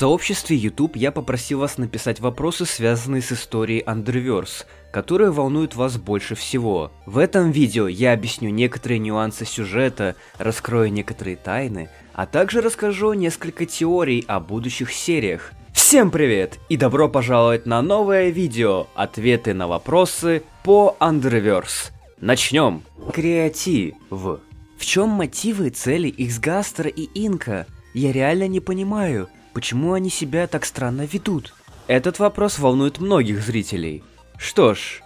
сообществе YouTube я попросил вас написать вопросы, связанные с историей Underverse, которые волнуют вас больше всего. В этом видео я объясню некоторые нюансы сюжета, раскрою некоторые тайны, а также расскажу несколько теорий о будущих сериях. Всем привет и добро пожаловать на новое видео «Ответы на вопросы по Underverse». Начнем. Креатив. В чем мотивы цели Иксгастера и Инка? Я реально не понимаю, почему они себя так странно ведут. Этот вопрос волнует многих зрителей. Что ж...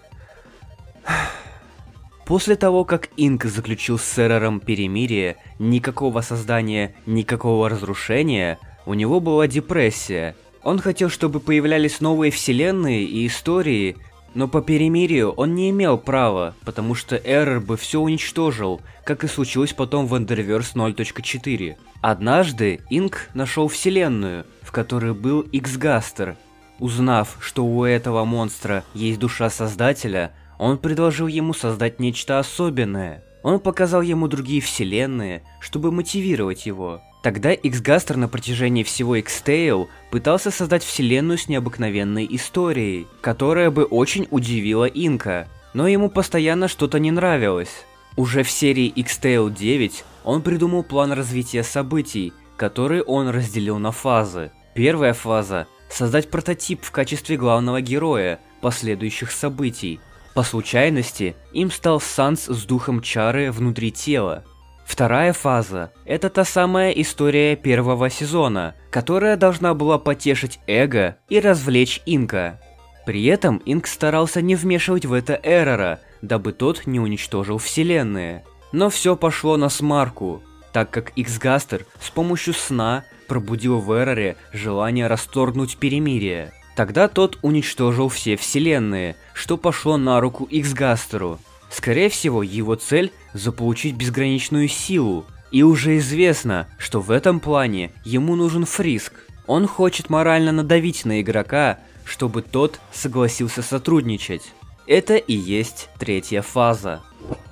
После того, как Инк заключил с Эрором перемирие, никакого создания, никакого разрушения, у него была депрессия. Он хотел, чтобы появлялись новые вселенные и истории, но по перемирию он не имел права, потому что Эррор бы все уничтожил, как и случилось потом в Enderverse 0.4. Однажды Инк нашел вселенную, в которой был Иксгастер. Узнав, что у этого монстра есть душа Создателя, он предложил ему создать нечто особенное. Он показал ему другие вселенные, чтобы мотивировать его. Тогда X-Gaster на протяжении всего X-Tale пытался создать вселенную с необыкновенной историей, которая бы очень удивила Инка, но ему постоянно что-то не нравилось. Уже в серии X-Tale 9 он придумал план развития событий, который он разделил на фазы. Первая фаза – создать прототип в качестве главного героя последующих событий. По случайности, им стал Санс с духом чары внутри тела, Вторая фаза – это та самая история первого сезона, которая должна была потешить эго и развлечь Инка. При этом Инк старался не вмешивать в это Эрора, дабы тот не уничтожил вселенные. Но все пошло на смарку, так как Иксгастер с помощью сна пробудил в Эроре желание расторгнуть перемирие. Тогда тот уничтожил все вселенные, что пошло на руку Иксгастеру – Скорее всего, его цель – заполучить безграничную силу. И уже известно, что в этом плане ему нужен Фриск. Он хочет морально надавить на игрока, чтобы тот согласился сотрудничать. Это и есть третья фаза.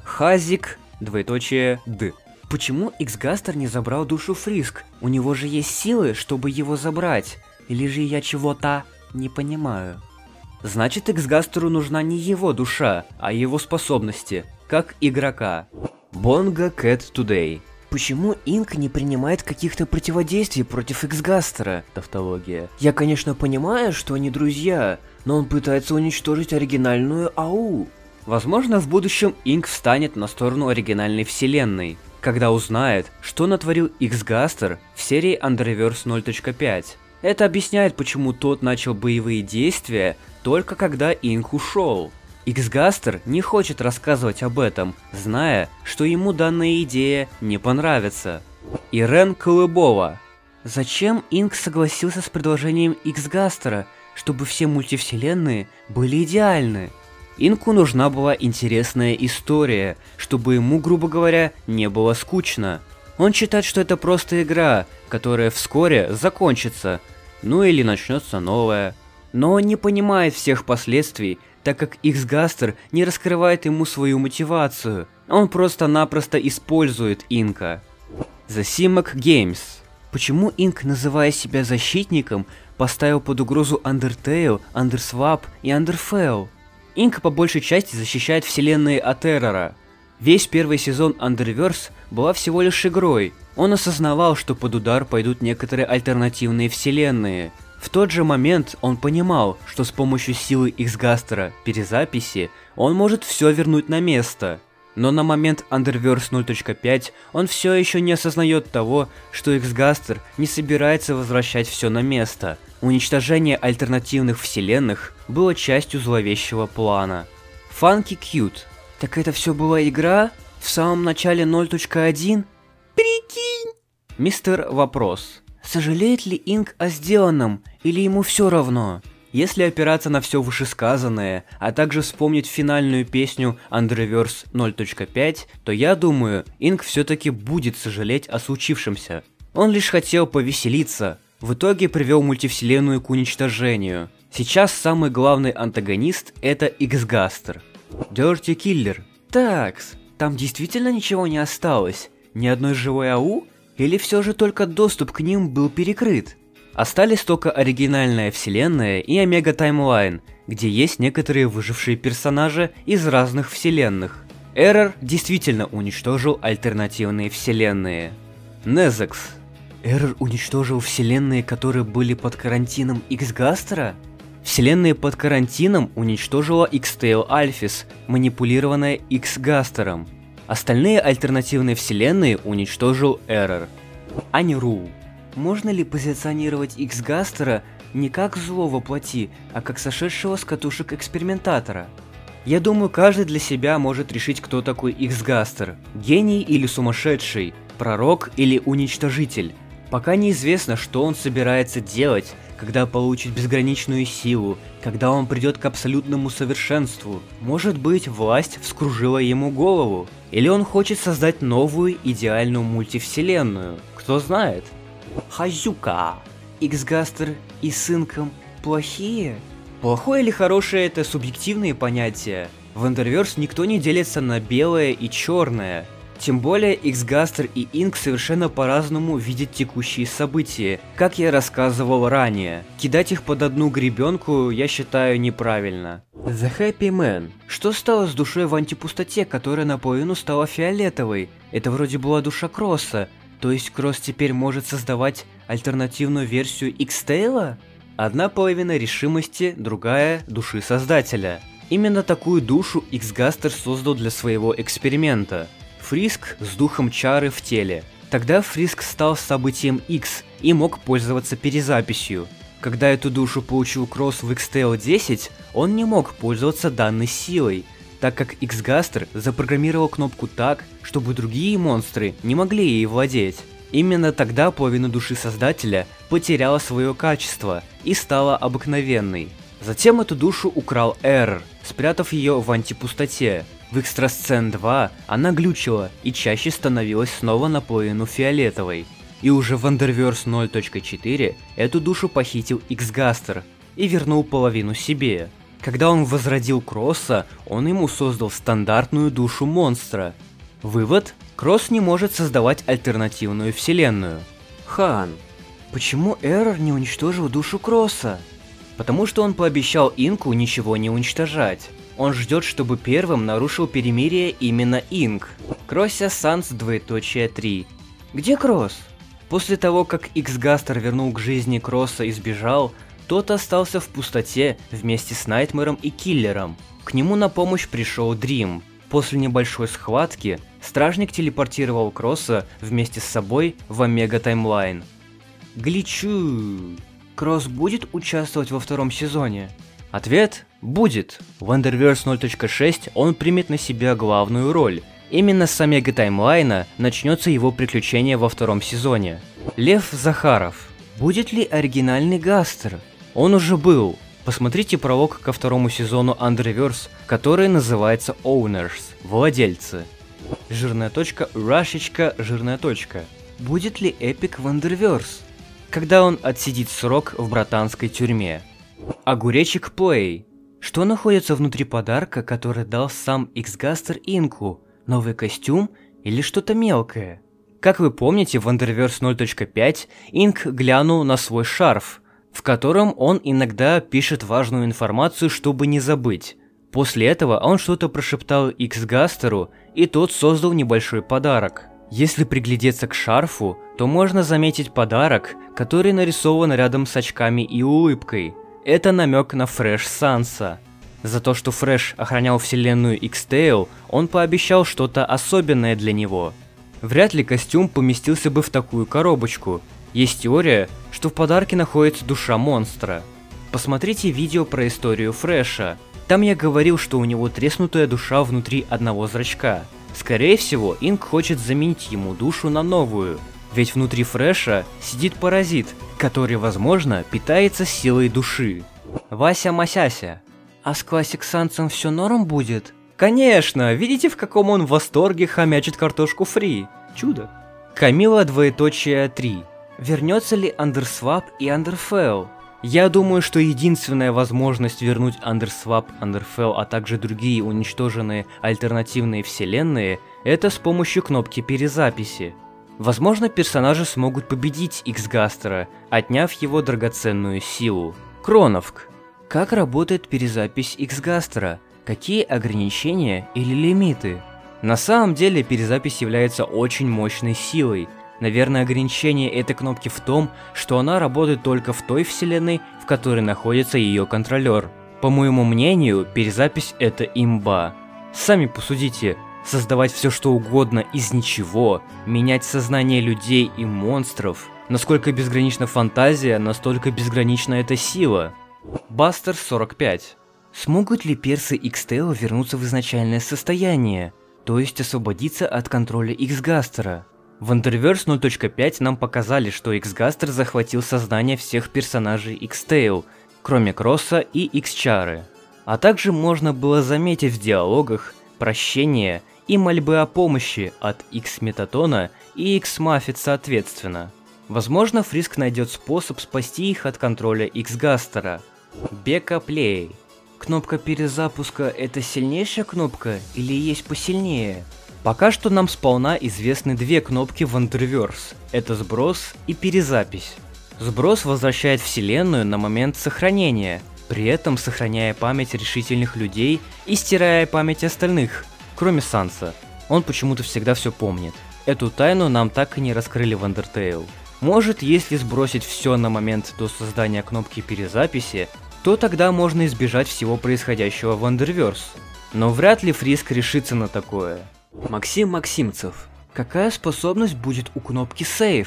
Хазик, двоеточие, Д. Почему Иксгастер не забрал душу Фриск? У него же есть силы, чтобы его забрать. Или же я чего-то не понимаю. Значит, Эксгастеру нужна не его душа, а его способности, как игрока. Бонга Кэт Today. Почему Инк не принимает каких-то противодействий против Эксгастера? Тавтология. Я, конечно, понимаю, что они друзья, но он пытается уничтожить оригинальную АУ. Возможно, в будущем Инк встанет на сторону оригинальной вселенной, когда узнает, что натворил Иксгастер в серии Underverse 0.5. Это объясняет, почему тот начал боевые действия только когда Инк ушел. Иксгастер не хочет рассказывать об этом, зная, что ему данная идея не понравится. Ирен Колыбова. Зачем Инк согласился с предложением Иксгастера, чтобы все мультивселенные были идеальны? Инку нужна была интересная история, чтобы ему, грубо говоря, не было скучно. Он считает, что это просто игра, которая вскоре закончится, ну или начнется новая. Но он не понимает всех последствий, так как Иксгастер не раскрывает ему свою мотивацию. Он просто-напросто использует Инка. Simac Games. Почему Инк, называя себя защитником, поставил под угрозу Undertale, Underswap и Underfell? Инк по большей части защищает вселенные от террора. Весь первый сезон Underverse была всего лишь игрой. Он осознавал, что под удар пойдут некоторые альтернативные вселенные, в тот же момент он понимал, что с помощью силы Иксгастера перезаписи он может все вернуть на место. Но на момент Underverse 0.5 он все еще не осознает того, что Xgaster не собирается возвращать все на место. Уничтожение альтернативных вселенных было частью зловещего плана. Funky Cute. Так это все была игра? В самом начале 0.1? Прикинь! Мистер Вопрос. Сожалеет ли Инк о сделанном, или ему все равно? Если опираться на все вышесказанное, а также вспомнить финальную песню Underverse 0.5, то я думаю, Инк все-таки будет сожалеть о случившемся. Он лишь хотел повеселиться, в итоге привел мультивселенную к уничтожению. Сейчас самый главный антагонист это Иксгастер. Dirty Killer. Такс, там действительно ничего не осталось? Ни одной живой АУ? Или все же только доступ к ним был перекрыт? Остались только оригинальная вселенная и Омега Таймлайн, где есть некоторые выжившие персонажи из разных вселенных. Эррор действительно уничтожил альтернативные вселенные. Незекс. Эррор уничтожил вселенные, которые были под карантином X-Гастера? Вселенные под карантином уничтожила X-Tail Alphys, манипулированная X-Гастером. Остальные альтернативные вселенные уничтожил Эррор. Аниру. Можно ли позиционировать X-Гастера не как зло воплоти, а как сошедшего с катушек экспериментатора? Я думаю, каждый для себя может решить, кто такой X-Гастер. Гений или сумасшедший, пророк или уничтожитель. Пока неизвестно, что он собирается делать, когда получит безграничную силу, когда он придет к абсолютному совершенству. Может быть, власть вскружила ему голову. Или он хочет создать новую идеальную мультивселенную. Кто знает? Хазюка. Иксгастер и Сынком плохие? Плохое или хорошее это субъективные понятия. В Underverse никто не делится на белое и черное. Тем более Xgaster и Inc совершенно по-разному видят текущие события, как я рассказывал ранее. Кидать их под одну гребенку я считаю неправильно. The Happy Man. Что стало с душой в антипустоте, которая наполовину стала фиолетовой? Это вроде была душа Кросса, то есть Кросс теперь может создавать альтернативную версию X-Tail? Одна половина решимости, другая – души создателя. Именно такую душу X-Gaster создал для своего эксперимента. Фриск с духом чары в теле. Тогда Фриск стал событием X и мог пользоваться перезаписью. Когда эту душу получил Кросс в XTL 10, он не мог пользоваться данной силой, так как X-Gaster запрограммировал кнопку так, чтобы другие монстры не могли ей владеть. Именно тогда половина души создателя потеряла свое качество и стала обыкновенной. Затем эту душу украл Эррор, спрятав ее в антипустоте. В Экстрасцен 2 она глючила и чаще становилась снова наполовину фиолетовой. И уже в Underverse 0.4 эту душу похитил X-Gaster и вернул половину себе. Когда он возродил Кросса, он ему создал стандартную душу монстра. Вывод? Кросс не может создавать альтернативную вселенную. Хан. Почему Эррор не уничтожил душу Кросса? Потому что он пообещал Инку ничего не уничтожать. Он ждет, чтобы первым нарушил перемирие именно Инк. Кросся Санс двоеточие 3. Где Кросс? После того, как X-Гастер вернул к жизни Кросса и сбежал, тот остался в пустоте вместе с Найтмером и Киллером. К нему на помощь пришел Дрим. После небольшой схватки, стражник телепортировал Кросса вместе с собой в Омега Таймлайн. Гличу. Кросс будет участвовать во втором сезоне? Ответ – будет. В Underverse 0.6 он примет на себя главную роль. Именно с Омега Таймлайна начнется его приключение во втором сезоне. Лев Захаров. Будет ли оригинальный Гастер? Он уже был. Посмотрите пролог ко второму сезону Underverse, который называется Owners, владельцы. Жирная точка, рашечка, жирная точка. Будет ли эпик в Underverse? Когда он отсидит срок в братанской тюрьме. Огуречек Плей. Что находится внутри подарка, который дал сам Xgaster Инку? Новый костюм или что-то мелкое? Как вы помните, в Underverse 0.5 Инк глянул на свой шарф, в котором он иногда пишет важную информацию, чтобы не забыть. После этого он что-то прошептал X-Гастеру, и тот создал небольшой подарок. Если приглядеться к шарфу, то можно заметить подарок, который нарисован рядом с очками и улыбкой. Это намек на Фрэш Санса. За то, что Фрэш охранял вселенную X-Tail, он пообещал что-то особенное для него. Вряд ли костюм поместился бы в такую коробочку, есть теория, что в подарке находится душа монстра. Посмотрите видео про историю Фрэша. Там я говорил, что у него треснутая душа внутри одного зрачка. Скорее всего, Инк хочет заменить ему душу на новую. Ведь внутри Фрэша сидит паразит, который, возможно, питается силой души. Вася Масяся. А с Классик Санцем все норм будет? Конечно, видите, в каком он восторге хомячит картошку фри. Чудо. Камила двоеточие 3. Вернется ли Underswap и Underfell? Я думаю, что единственная возможность вернуть Underswap, Underfell, а также другие уничтоженные альтернативные вселенные, это с помощью кнопки перезаписи. Возможно, персонажи смогут победить X-Гастера, отняв его драгоценную силу. Кроновк. Как работает перезапись X-Гастера? Какие ограничения или лимиты? На самом деле перезапись является очень мощной силой. Наверное, ограничение этой кнопки в том, что она работает только в той вселенной, в которой находится ее контролер. По моему мнению, перезапись это имба. Сами посудите, создавать все что угодно из ничего, менять сознание людей и монстров. Насколько безгранична фантазия, настолько безгранична эта сила. Бастер 45. Смогут ли персы Икстео вернуться в изначальное состояние, то есть освободиться от контроля Иксгастера? В Underverse 0.5 нам показали, что Иксгастер захватил сознание всех персонажей Икстейл, кроме Кросса и Иксчары. А также можно было заметить в диалогах прощение и мольбы о помощи от X-Метатона и X-Маффит соответственно. Возможно, Фриск найдет способ спасти их от контроля X-Гастера. Бека Плей. Кнопка перезапуска это сильнейшая кнопка или есть посильнее? Пока что нам сполна известны две кнопки в Underverse. Это сброс и перезапись. Сброс возвращает вселенную на момент сохранения, при этом сохраняя память решительных людей и стирая память остальных, кроме Санса. Он почему-то всегда все помнит. Эту тайну нам так и не раскрыли в Undertale. Может, если сбросить все на момент до создания кнопки перезаписи, то тогда можно избежать всего происходящего в Underverse. Но вряд ли Фриск решится на такое. Максим Максимцев. Какая способность будет у кнопки Save?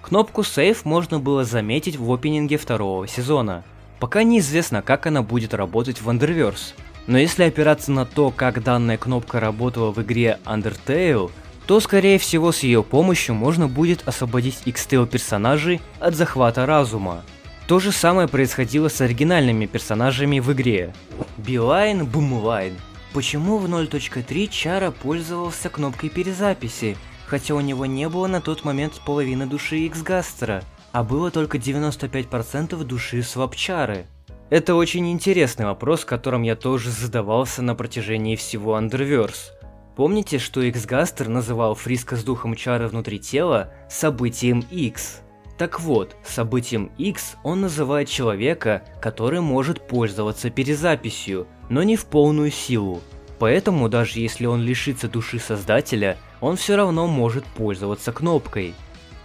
Кнопку Save можно было заметить в опенинге второго сезона. Пока неизвестно, как она будет работать в Underverse. Но если опираться на то, как данная кнопка работала в игре Undertale, то скорее всего с ее помощью можно будет освободить X-Tail персонажей от захвата разума. То же самое происходило с оригинальными персонажами в игре. Билайн Бумлайн. Почему в 0.3 Чара пользовался кнопкой перезаписи, хотя у него не было на тот момент половины души X-Гастера, а было только 95% души Свапчары? Это очень интересный вопрос, которым я тоже задавался на протяжении всего Underverse. Помните, что X-Gaster называл Фриска с духом чары внутри тела событием X? Так вот, событием X он называет человека, который может пользоваться перезаписью, но не в полную силу. Поэтому даже если он лишится души создателя, он все равно может пользоваться кнопкой.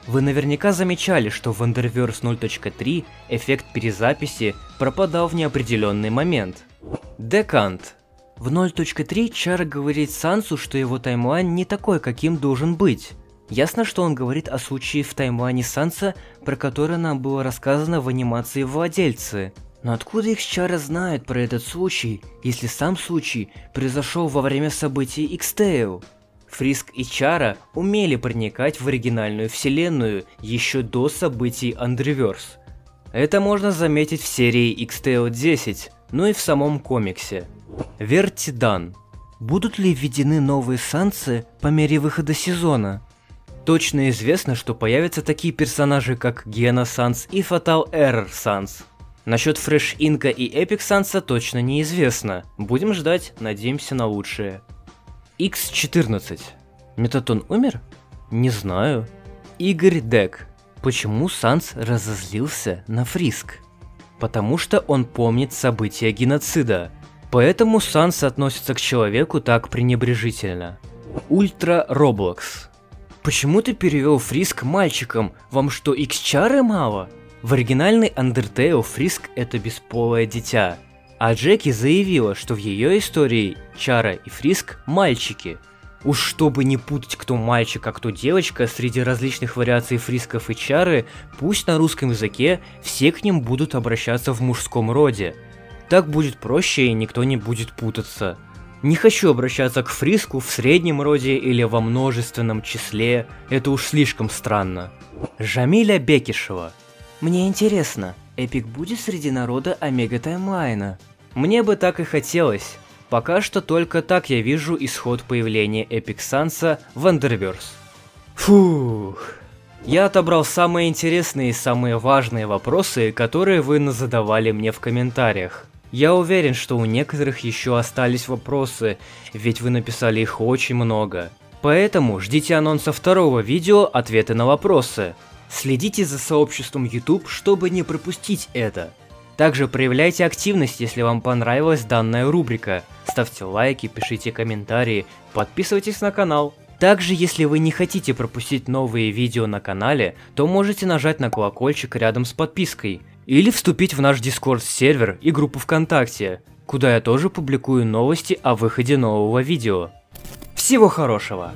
Вы наверняка замечали, что в Underverse 0.3 эффект перезаписи пропадал в неопределенный момент. Декант. В 0.3 Чара говорит Сансу, что его таймлайн не такой, каким должен быть. Ясно, что он говорит о случае в таймлайне Санса, про который нам было рассказано в анимации владельцы. Но откуда их Чара знает про этот случай, если сам случай произошел во время событий X-Tale? Фриск и Чара умели проникать в оригинальную вселенную еще до событий Underverse. Это можно заметить в серии X-Tale 10, но и в самом комиксе. Вертидан. Будут ли введены новые санкции по мере выхода сезона? Точно известно, что появятся такие персонажи, как Гена Санс и Fatal Error Санс. Насчет Фреш Инка и Эпик Санса точно неизвестно. Будем ждать, надеемся на лучшее. X14. Метатон умер? Не знаю. Игорь Дек. Почему Санс разозлился на Фриск? Потому что он помнит события геноцида. Поэтому Санс относится к человеку так пренебрежительно. Ультра Роблокс. Почему ты перевел Фриск мальчиком? Вам что, X-чары мало? В оригинальной Undertale Фриск это бесполое дитя. А Джеки заявила, что в ее истории Чара и Фриск мальчики. Уж чтобы не путать, кто мальчик, а кто девочка, среди различных вариаций фрисков и чары, пусть на русском языке все к ним будут обращаться в мужском роде. Так будет проще и никто не будет путаться. Не хочу обращаться к фриску в среднем роде или во множественном числе, это уж слишком странно. Жамиля Бекишева. Мне интересно, Эпик будет среди народа Омега Таймлайна? Мне бы так и хотелось. Пока что только так я вижу исход появления Эпик Санса в Underverse. Фух. Я отобрал самые интересные и самые важные вопросы, которые вы задавали мне в комментариях. Я уверен, что у некоторых еще остались вопросы, ведь вы написали их очень много. Поэтому ждите анонса второго видео «Ответы на вопросы». Следите за сообществом YouTube, чтобы не пропустить это. Также проявляйте активность, если вам понравилась данная рубрика. Ставьте лайки, пишите комментарии, подписывайтесь на канал. Также, если вы не хотите пропустить новые видео на канале, то можете нажать на колокольчик рядом с подпиской. Или вступить в наш Discord сервер и группу ВКонтакте, куда я тоже публикую новости о выходе нового видео. Всего хорошего!